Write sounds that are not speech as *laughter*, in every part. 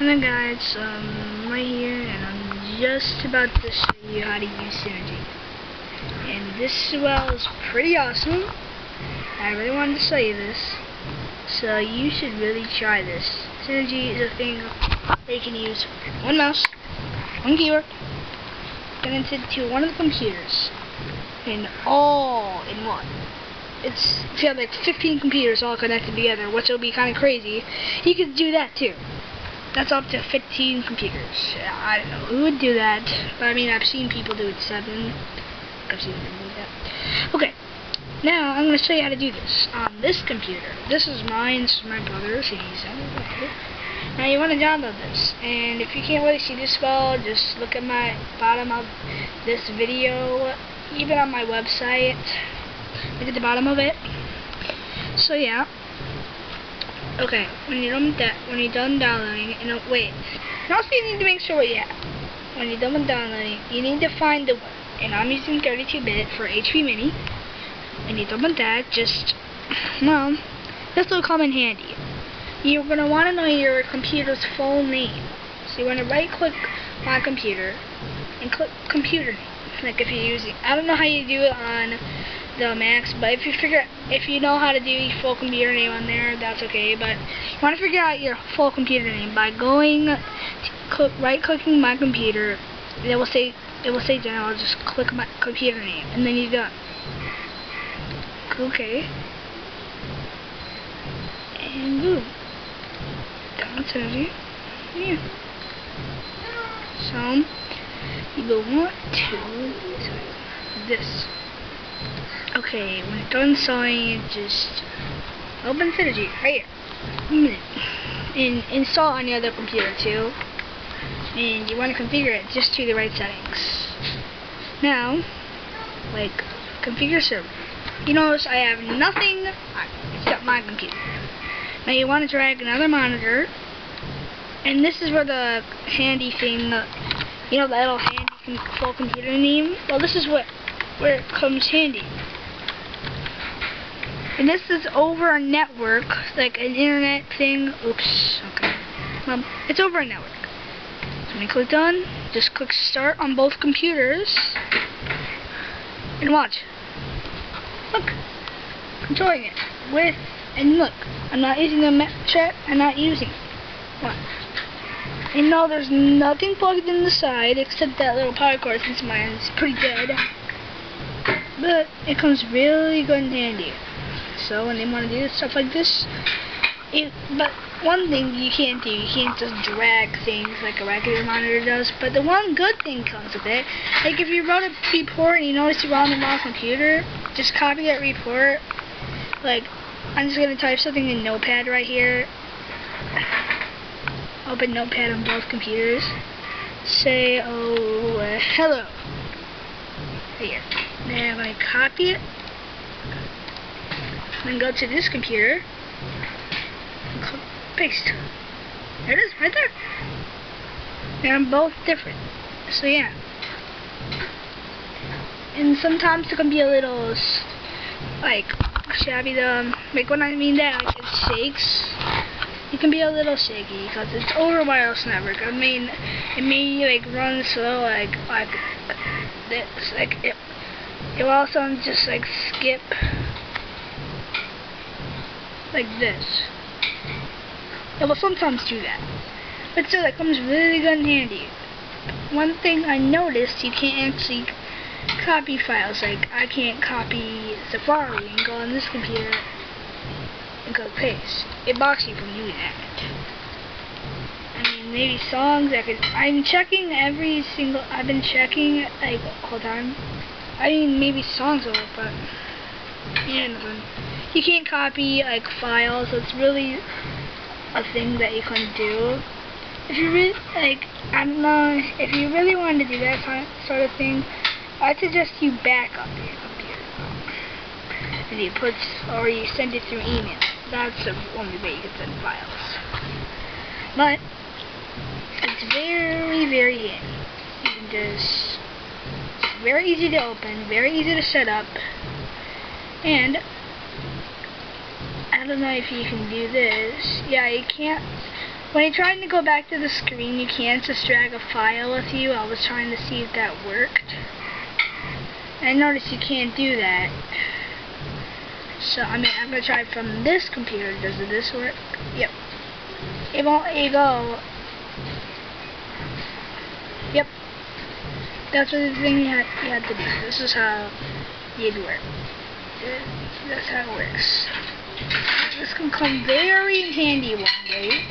Hello guys, um, right here, and I'm just about to show you how to use Synergy. And this well is pretty awesome. I really wanted to show you this. So you should really try this. Synergy is a thing you can use one mouse, one keyboard, connected to one of the computers, and all in one. It's if you have like 15 computers all connected together, which will be kind of crazy. You could do that too. That's up to 15 computers. I don't know who would do that, but I mean, I've seen people do it 7. I've seen people do that. Okay, now I'm going to show you how to do this on this computer. This is mine, this is my brother's, he's Now you want to download this, and if you can't really see this well, just look at my bottom of this video, even on my website. Look at the bottom of it. So yeah, Okay, when you're done when you're done downloading, and uh, wait, and also you need to make sure have. When you're done with downloading, you need to find the, and I'm using 32-bit for HP Mini, and you're done with that, just, *sighs* well, this will come in handy. You're going to want to know your computer's full name. So you want to right-click my computer, and click computer name. Like if you're using, I don't know how you do it on Macs, but if you figure, if you know how to do your full computer name on there, that's okay. But you want to figure out your full computer name by going, click, right-clicking my computer. It will say, it will say general. Just click my computer name, and then you're done. Okay. And boom. Down to yeah. So you will want to this. Okay, when it's done sewing, just open Synergy right here. And install on the other computer too. And you want to configure it just to the right settings. Now, like, configure server. You notice I have nothing except my computer. Now you want to drag another monitor. And this is where the handy thing, you know, that little handy full computer name. Well, this is what where it comes handy. And this is over a network, like an internet thing. Oops, okay. Um, it's over a network. So when you click done, just click start on both computers. And watch. Look. Controlling it. With, and look. I'm not using the chat. I'm not using it. What? And no, there's nothing plugged in the side except that little power cord since mine is pretty dead. But it comes really good and handy so when they want to do stuff like this. It, but one thing you can't do, you can't just drag things like a regular monitor does. But the one good thing comes with it, like if you wrote a report and you notice you are on the wrong computer, just copy that report. Like, I'm just going to type something in Notepad right here. Open Notepad on both computers. Say, oh, uh, hello. Here. Then to copy it then go to this computer and click paste. There it is, right there. They're both different. So yeah. And sometimes it can be a little like shabby the like when I mean that like it shakes it can be a little shaky because it's over wireless network. I mean it may like run slow like like this like it it will also just like skip like this. It will sometimes do that. But still, that comes really good and handy. One thing I noticed, you can't actually copy files. Like, I can't copy Safari and go on this computer and go paste. It blocks you from doing that. I mean, maybe songs I could... I'm checking every single... I've been checking, like, whole time. I mean, maybe songs work, but... Yeah, nothing you can't copy like files. It's really a thing that you can do. If you really like, I don't know, if you really want to do that sort of thing, I suggest you back up your and you put or you send it through email. That's the only way you can send files. But it's very, very handy. You can just very easy to open, very easy to set up, and I don't know if you can do this. Yeah, you can't. When you're trying to go back to the screen, you can't just drag a file with you. I was trying to see if that worked. I noticed you can't do that. So, I mean, I'm going to try from this computer. Does this work? Yep. It won't, it go. Yep. That's what the thing you had, you had to do. This is how you'd work. That's how it works. This can come very handy one day.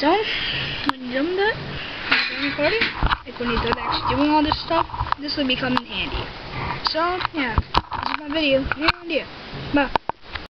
So, when you're done that, when you're recording, like when you're done actually doing all this stuff, this will become handy. So, yeah, this is my video. Here, Bye.